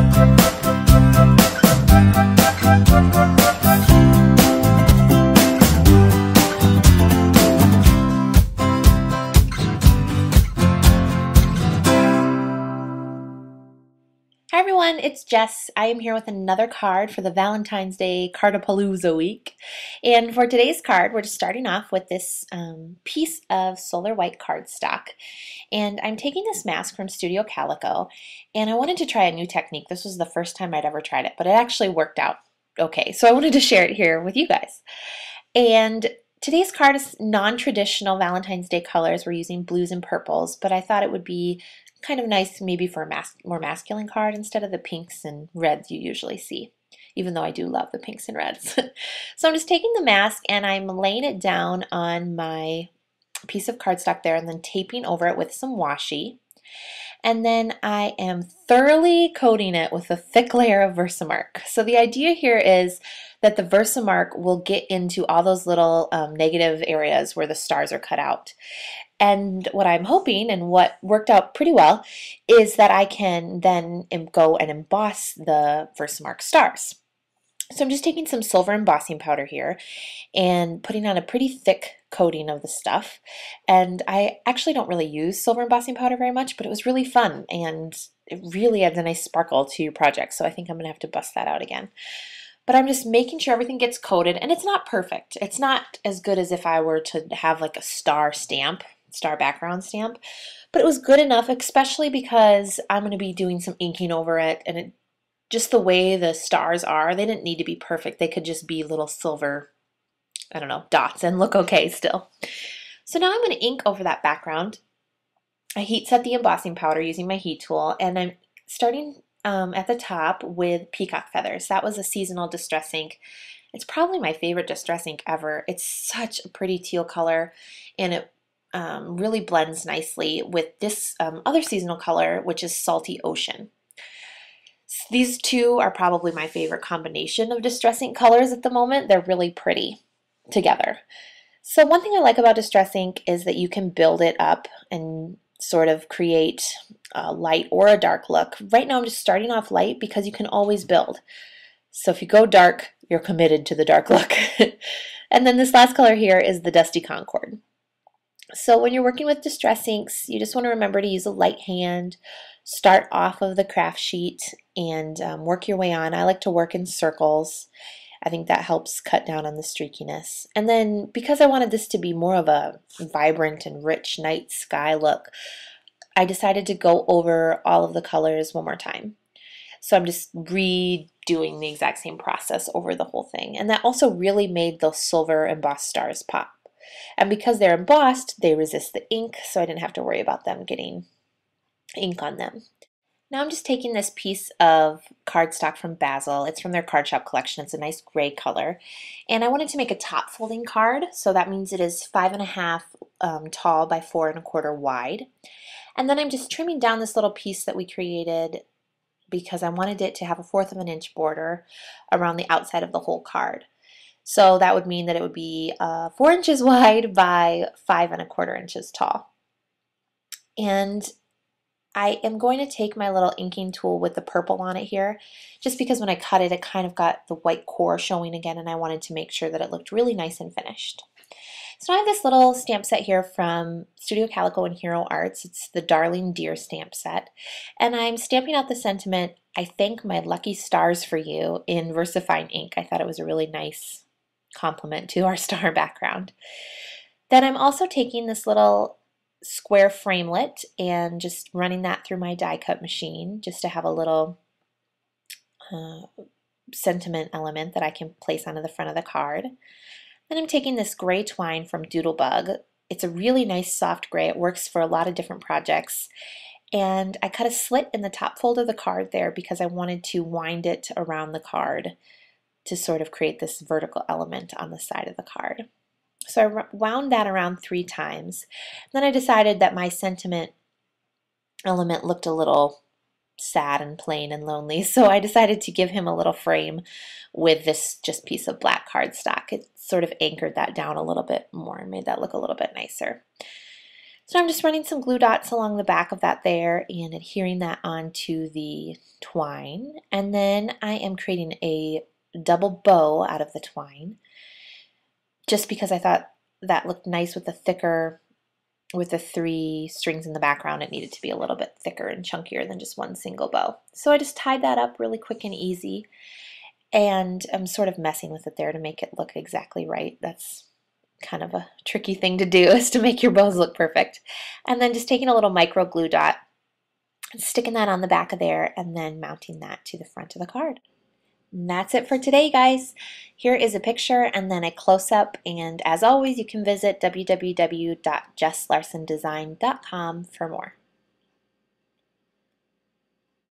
Thank you. Everyone, it's Jess. I am here with another card for the Valentine's Day Cardapalooza week. And for today's card, we're just starting off with this um, piece of solar white cardstock. And I'm taking this mask from Studio Calico, and I wanted to try a new technique. This was the first time I'd ever tried it, but it actually worked out okay. So I wanted to share it here with you guys. And Today's card is non-traditional Valentine's Day colors. We're using blues and purples, but I thought it would be kind of nice maybe for a mas more masculine card instead of the pinks and reds you usually see, even though I do love the pinks and reds. so I'm just taking the mask and I'm laying it down on my piece of cardstock there and then taping over it with some washi. And then I am thoroughly coating it with a thick layer of Versamark. So the idea here is that the Versamark will get into all those little um, negative areas where the stars are cut out. And what I'm hoping and what worked out pretty well is that I can then go and emboss the Versamark stars. So I'm just taking some silver embossing powder here and putting on a pretty thick coating of the stuff. And I actually don't really use silver embossing powder very much, but it was really fun and it really adds a nice sparkle to your project. So I think I'm going to have to bust that out again. But I'm just making sure everything gets coated and it's not perfect. It's not as good as if I were to have like a star stamp star background stamp. But it was good enough, especially because I'm going to be doing some inking over it and it just the way the stars are, they didn't need to be perfect. They could just be little silver, I don't know, dots and look okay still. So now I'm going to ink over that background. I heat set the embossing powder using my heat tool and I'm starting um, at the top with peacock feathers. That was a seasonal distress ink. It's probably my favorite distress ink ever. It's such a pretty teal color and it um, really blends nicely with this um, other seasonal color, which is Salty Ocean. These two are probably my favorite combination of distress ink colors at the moment. They're really pretty together. So one thing I like about distress ink is that you can build it up and sort of create a light or a dark look. Right now I'm just starting off light because you can always build. So if you go dark, you're committed to the dark look. and then this last color here is the Dusty Concord. So when you're working with distress inks, you just want to remember to use a light hand, start off of the craft sheet and um, work your way on. I like to work in circles. I think that helps cut down on the streakiness. And then because I wanted this to be more of a vibrant and rich night sky look, I decided to go over all of the colors one more time. So I'm just redoing the exact same process over the whole thing. And that also really made those silver embossed stars pop. And because they're embossed, they resist the ink, so I didn't have to worry about them getting ink on them. Now I'm just taking this piece of cardstock from Bazzill. It's from their card shop collection. It's a nice gray color. And I wanted to make a top folding card, so that means it is five and a half um, tall by four and a quarter wide. And then I'm just trimming down this little piece that we created because I wanted it to have a fourth of an inch border around the outside of the whole card. So that would mean that it would be uh, four inches wide by five and a quarter inches tall. And I am going to take my little inking tool with the purple on it here, just because when I cut it, it kind of got the white core showing again, and I wanted to make sure that it looked really nice and finished. So I have this little stamp set here from Studio Calico and Hero Arts. It's the Darling Dear stamp set. And I'm stamping out the sentiment, I thank my lucky stars for you in VersaFine ink. I thought it was a really nice complement to our star background. Then I'm also taking this little square framelit and just running that through my die cut machine just to have a little uh, sentiment element that I can place onto the front of the card. Then I'm taking this gray twine from Doodlebug. It's a really nice soft gray. It works for a lot of different projects. And I cut a slit in the top fold of the card there because I wanted to wind it around the card to sort of create this vertical element on the side of the card. So I wound that around three times. Then I decided that my sentiment element looked a little sad and plain and lonely, so I decided to give him a little frame with this just piece of black cardstock. It sort of anchored that down a little bit more and made that look a little bit nicer. So I'm just running some glue dots along the back of that there and adhering that onto the twine. And then I am creating a double bow out of the twine just because I thought that looked nice with the thicker, with the three strings in the background. It needed to be a little bit thicker and chunkier than just one single bow. So I just tied that up really quick and easy. And I'm sort of messing with it there to make it look exactly right. That's kind of a tricky thing to do is to make your bows look perfect. And then just taking a little micro glue dot, sticking that on the back of there, and then mounting that to the front of the card. And that's it for today, guys. Here is a picture and then a close-up. And as always, you can visit www.jesslarsendesign.com for more.